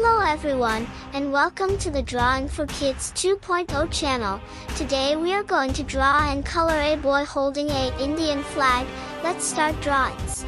Hello everyone, and welcome to the Drawing for Kids 2.0 channel. Today we are going to draw and color a boy holding a Indian flag. Let's start drawings.